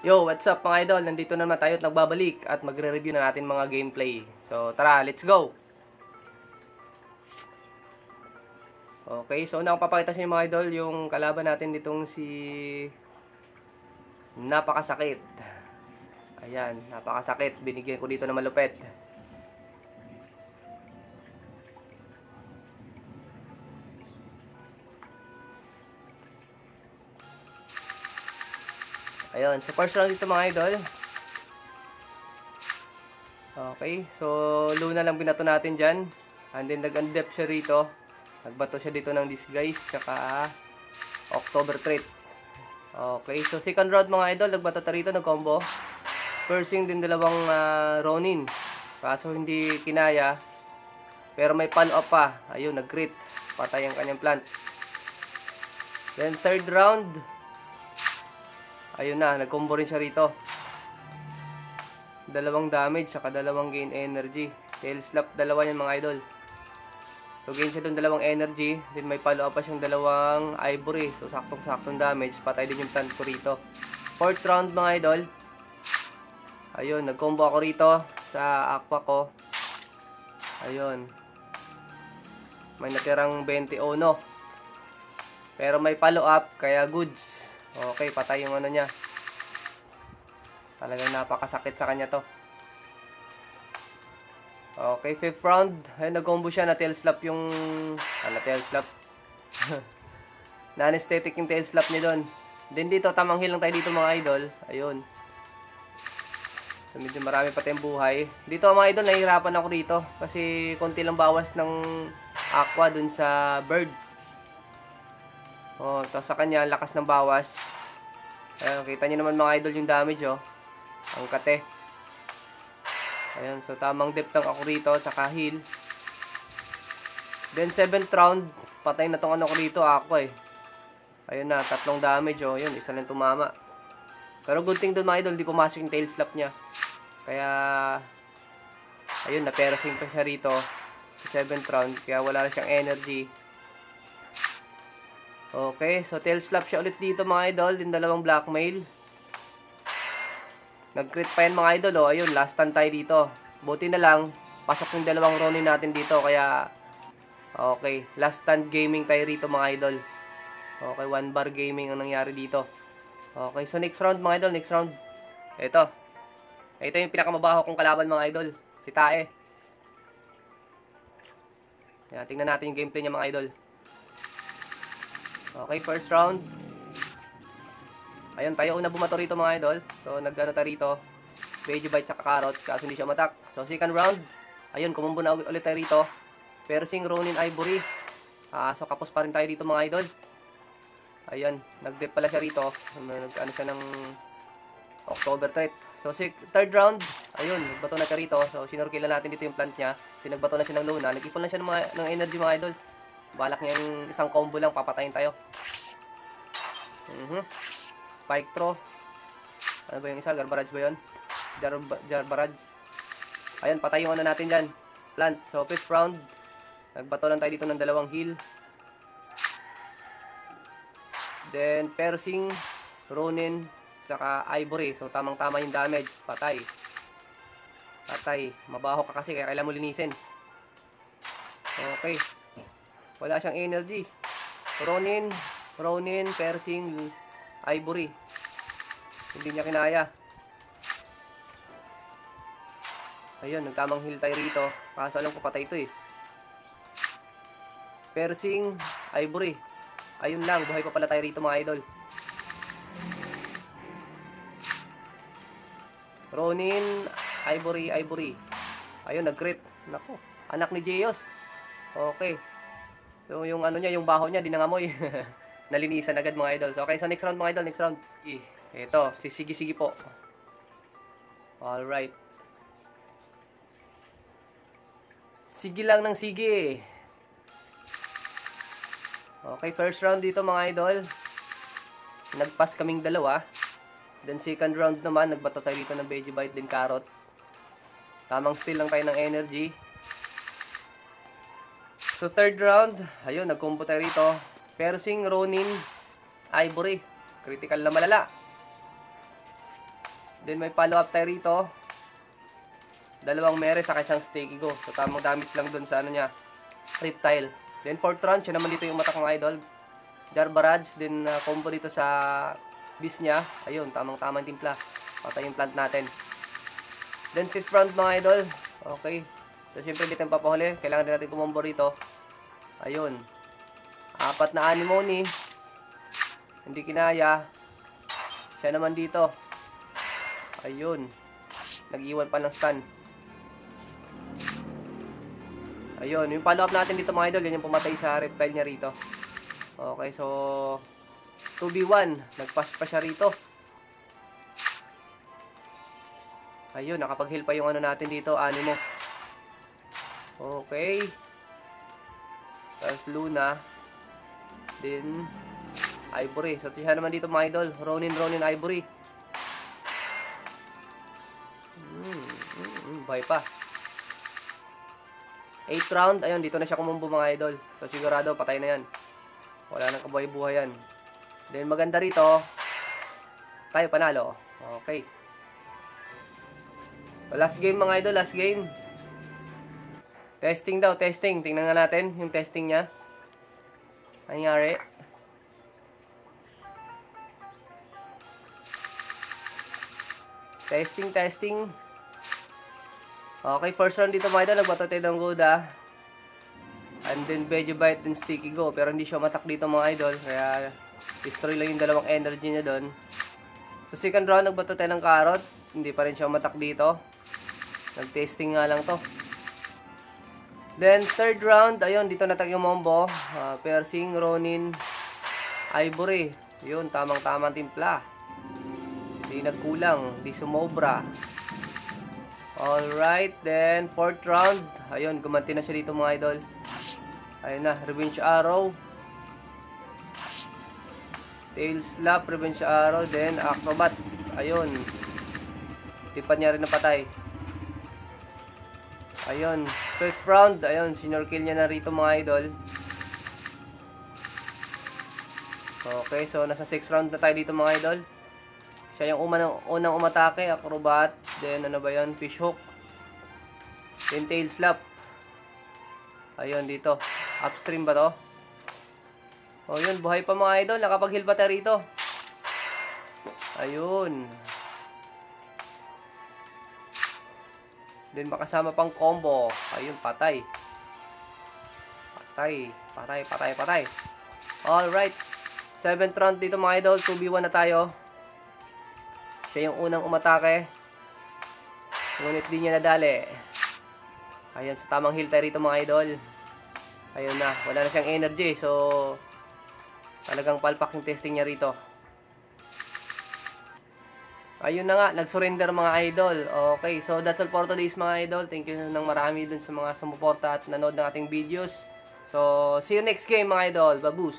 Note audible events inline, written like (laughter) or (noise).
Yo, what's up mga idol? Nandito naman tayo at nagbabalik at magre-review na natin mga gameplay. So, tara, let's go! Okay, so una akong papakita sa inyo mga idol yung kalaban natin ditong si Napakasakit. Ayan, napakasakit. Binigyan ko dito ng malupet. Ayun, so first round dito mga idol. Okay, so Luna lang binato natin dyan. And then nag-undep siya rito. Nagbato siya dito ng disguise, tsaka October threat. Okay, so second round mga idol, nagbato ta rito, nag-combo. Pursing din dalawang uh, Ronin. Kaso hindi kinaya. Pero may follow-up pa. Ayun, nag-crit. Patay ang kanyang plant. Then third round, Ayun na, nag-combo rin siya rito. Dalawang damage, saka dalawang gain energy. Tail slap, dalawa yan mga idol. So, gain siya dun dalawang energy. Then, may follow up pa siyang dalawang ivory. So, saktong-saktong damage. Patay din yung plant ko rito. Fourth round mga idol. Ayun, nag-combo ako rito sa aqua ko. Ayun. May natirang 20 no. Pero may follow up, kaya goods. Okay, patay yung ano niya. Talagang napakasakit sa kanya to. Okay, fifth round. Ayun, nag-combo siya. Na-tail slap yung... Ah, na-tail slap. (laughs) Na-anesthetic yung tail slap niya doon. Then dito, tamang heal lang tayo dito mga idol. Ayun. So, medyo marami pa tayong buhay. Dito mga idol, nahihirapan ako dito. Kasi konti lang bawas ng aqua dun sa bird. Oh, tapos sa kanya, lakas ng bawas. Ayan, kita niyo naman mga idol yung damage, oh. Ang kate. Ayan, so tamang depth lang ako rito, saka heal. Then, 7th round, patay na tong ano ko rito, ako eh. Ayun na, tatlong damage, oh. Yun, isa lang tumama. Pero good thing doon mga idol, di pumasok yung tail slap niya. Kaya, ayun, na-perasing pa siya rito sa 7th round. Kaya wala na siyang energy. Okay, so tail slap siya ulit dito mga idol, din dalawang blackmail. Nag-crit pa yan mga idol, oh. ayun, last stand tayo dito. Buti na lang, pasok yung dalawang Ronin natin dito, kaya, okay, last stand gaming tayo rito mga idol. Okay, one bar gaming ang nangyari dito. Okay, so next round mga idol, next round. Ito. Ito yung pinakamabaho kong kalaban mga idol, si Tae. Yan, tingnan natin yung gameplay niya mga idol. Okay, first round. Ayun, tayo una bumato rito mga idol. So, nagano ta rito. Veggie bite tsaka carrot. Kaso hindi siya matak. So, second round. Ayun, kumumbo na ulit tayo rito. Persing Ronin Ivory. Ah, so, kapos pa rin tayo dito mga idol. Ayun, nag-dip pala siya rito. Nag-ano siya ng October threat. So, third round. Ayun, nagbato na siya rito. So, sinurkila natin dito yung plant niya. Pinagbato na siya ng luna. Nag-ipon na siya ng, mga, ng energy mga idol. Balak niya yung isang combo lang, papatayin tayo. Mm -hmm. Spike throw. Ano ba yung isa? Garbarage ba yun? Jar Jarbarage. Ayan, patay yung ano natin dyan. Plant. So, fifth round. Nagbato lang tayo dito ng dalawang heal. Then, Persing, Ronin, tsaka Ivory. So, tamang-tama yung damage. Patay. Patay. Mabaho ka kasi, kaya kailangan mo linisin. Okay. Wala siyang energy. Ronin, Ronin, Persing, Ivory. Hindi niya kinaya. Ayun, nagtamang heal tayo rito. Kaso alam ko patay ito eh. Persing, Ivory. Ayun lang, buhay pa pala tayo rito mga idol. Ronin, Ivory, Ivory. Ayun, nag-crit. Nako, anak ni Jeos. Okay. So, yung ano niya, yung baho niya, di nangamoy. (laughs) Nalinisan agad mga idol. So, okay, so next round mga idol, next round. Ito, si Sigi-Sigi po. Alright. Sige lang ng sige. Okay, first round dito mga idol. Nagpass kaming dalawa. Then second round naman, nagbato tayo dito ng Veggie Bite, din Carrot. Tamang steal lang tayo ng energy. So, third round, ayun, nagkumpo tayo rito. Persing, Ronin, Ivory. Critical na malala. Then may follow up tayo rito. Dalawang mere sa isang sticky go. So tamang damage lang dun sa ano niya. Reptile. Then fourth round, siya naman dito yung matak mga idol. Jar Barrage. Then uh, combo dito sa beast niya. Ayun, tamang tamang timpla. Patay yung plant natin. Then fifth round mga idol. Okay. So syempre dito yung papahuli. Kailangan din natin kumombo rito. Ayun. Apat na anemone. Hindi kinaya. Siya naman dito. Ayun. Nag-iwan pa ng stun. Ayun. Yung follow up natin dito mga idol. Yan yung pumatay sa reptile niya rito. Okay. So, 2v1. Nag-pass pa siya rito. Ayun. Nakapag-heal pa yung ano natin dito. Animo. Okay. Tapos Luna. Then, Ivory. So, siya naman dito mga idol. Ronin, Ronin, Ivory. Hmm, hmm, hmm, buhay pa. 8th round, ayun, dito na siya kumumbo mga idol. So, sigurado, patay na yan. Wala nang kabuhay-buhay yan. Then, maganda rito, tayo panalo. Okay. So, last game mga idol, last game. Testing daw, testing. Tingnan nga natin yung testing niya. Nangyari? Testing, testing. Okay, first round dito mga idol, nagbato tayo ng Goda. And then Veggie Bite and Sticky Go. Pero hindi siya matak dito mga idol. Kaya destroy lang yung dalawang energy niya doon. So second round, nagbato tayo ng Carrot. Hindi pa rin siya matak dito. Nag-testing nga lang to. Then third round, ayun, dito natag yung Mombo. Uh, Persing, Ronin, Ivory. Yun, tamang-tamang timpla. Hindi nagkulang, di sumobra. Alright, then fourth round. Ayun, gumanti na siya dito mga idol. Ayun na, Revenge Arrow. Tail Slap, Revenge Arrow, then Acrobat. Ayun. Tipan niya rin na patay. Ayun, fifth round. Ayun, senior kill niya na rito mga idol. Okay, so nasa 6 round na tayo dito mga idol. Siya yung unang, unang umatake, acrobat. Then ano ba yan? Fish hook. Then tail slap. Ayun dito. Upstream ba to? O yun, buhay pa mga idol. Nakapag-heal pa tayo rito. Ayun. Then makasama pang combo. Ayun, patay. Patay. Patay, patay, patay. Alright. 7th round dito mga idol. 2v1 na tayo. Siya yung unang umatake. Ngunit di niya nadali. Ayun, sa tamang heal tayo rito mga idol. Ayun na, wala na siyang energy. So, talagang palpak yung testing niya rito. Ayun na nga, nag-surrender mga idol. Okay, so that's all for today's mga idol. Thank you ng marami dun sa mga sumuporta at nanood ng ating videos. So, see you next game mga idol. Babus!